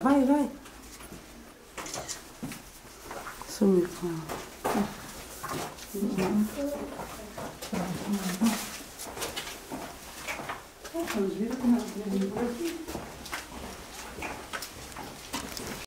Vai, vai. Sumiu. Vamos ver como é que